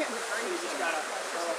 You just gotta,